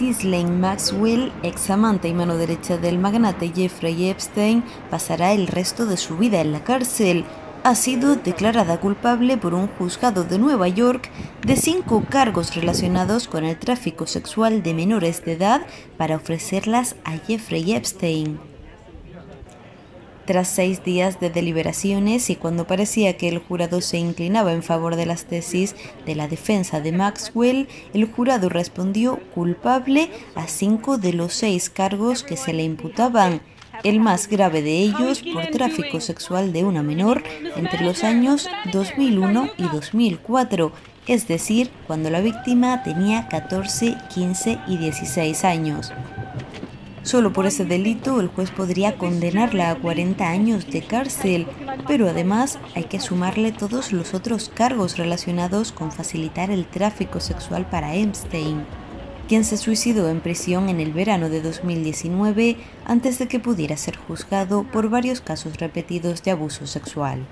Ghislaine Maxwell, ex amante y mano derecha del magnate Jeffrey Epstein, pasará el resto de su vida en la cárcel. Ha sido declarada culpable por un juzgado de Nueva York de cinco cargos relacionados con el tráfico sexual de menores de edad para ofrecerlas a Jeffrey Epstein. Tras seis días de deliberaciones y cuando parecía que el jurado se inclinaba en favor de las tesis de la defensa de Maxwell, el jurado respondió culpable a cinco de los seis cargos que se le imputaban, el más grave de ellos por tráfico sexual de una menor entre los años 2001 y 2004, es decir, cuando la víctima tenía 14, 15 y 16 años. Solo por ese delito el juez podría condenarla a 40 años de cárcel, pero además hay que sumarle todos los otros cargos relacionados con facilitar el tráfico sexual para Epstein, quien se suicidó en prisión en el verano de 2019 antes de que pudiera ser juzgado por varios casos repetidos de abuso sexual.